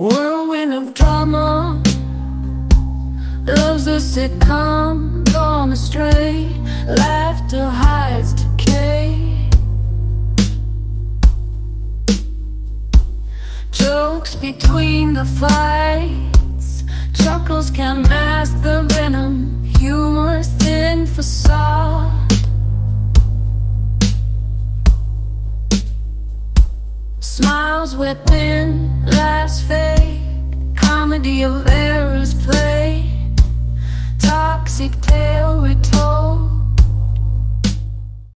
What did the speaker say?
Whirlwind of drama Love's a sitcom gone astray Laughter hides decay. Jokes between the fights Chuckles can mask the venom Humor's thin facade. Smiles within Comedy of errors play. Toxic tale retold